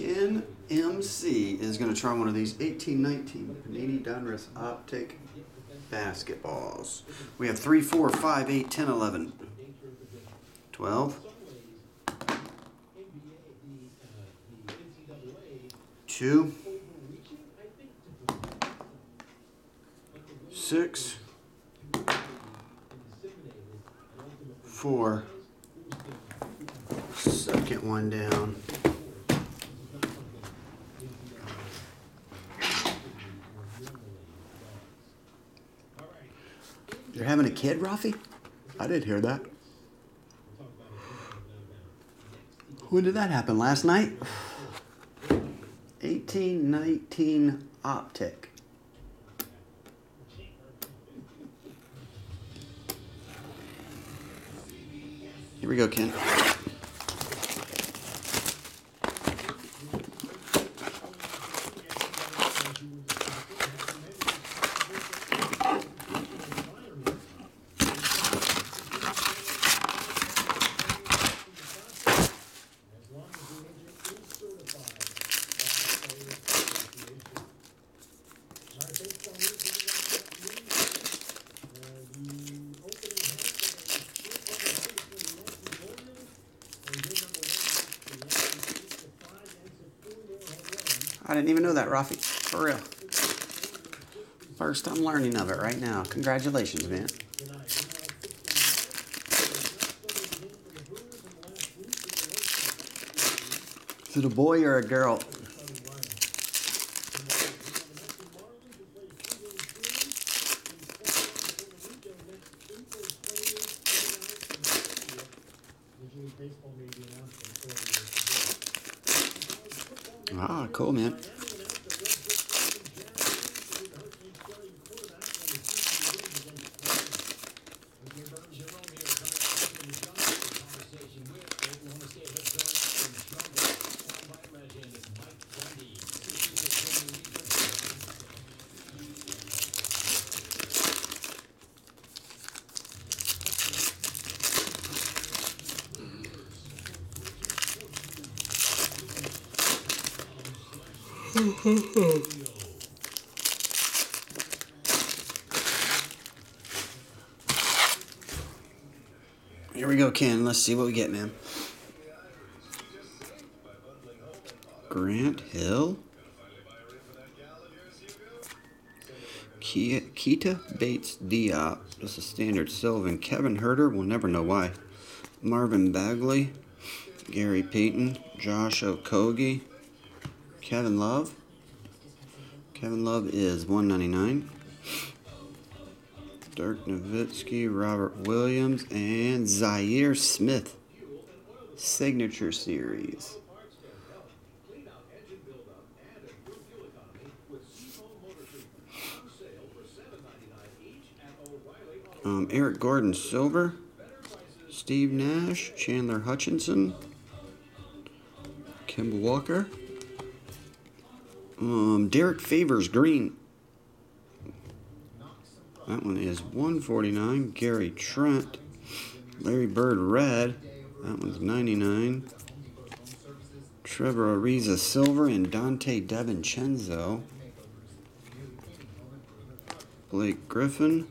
Ken MC is going to try one of these 1819 Panini Donruss Optic basketballs. We have 3, 4, 5, 8, 10, 11, 12, 2, 6, 4, second one down. You're having a kid, Rafi? I didn't hear that. When did that happen? Last night? 1819 Optic. Here we go, Ken. I didn't even know that, Rafi. For real. First, I'm learning of it right now. Congratulations, man. Is it a boy or a girl? Ah, cool, man. Here we go, Ken. Let's see what we get, man. Grant Hill. Keita Bates Diop. Just a standard Sylvan. Kevin Huerter. We'll never know why. Marvin Bagley. Gary Payton. Josh Okogie. Kevin Love. Kevin Love is 199. Dirk Nowitzki, Robert Williams, and Zhaire Smith. Signature Series. Um, Eric Gordon Silver, Steve Nash, Chandler Hutchinson, Kemba Walker, um, Derrick Favors Green. That one is 149. Gary Trent, Larry Bird Red. That one's 99. Trevor Ariza Silver and Donte DiVincenzo. Blake Griffin.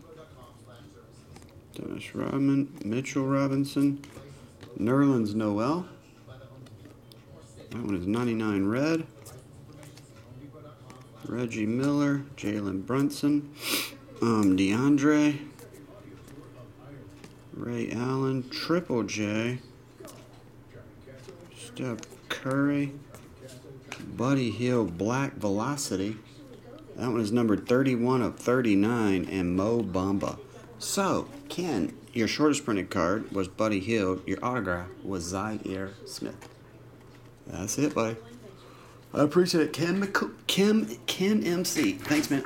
Dennis Rodman, Mitchell Robinson, Nerlens Noel. That one is 99 red. Reggie Miller, Jalen Brunson, um, DeAndre, Ray Allen, Triple J, Steph Curry, Buddy Hield, Black Velocity. That one is numbered 31 of 39, and Mo Bamba. So, Ken, your shortest printed card was Buddy Hield. Your autograph was Zhaire Smith. That's it, buddy. I appreciate it, McC- Kim, Ken MC. Thanks, man.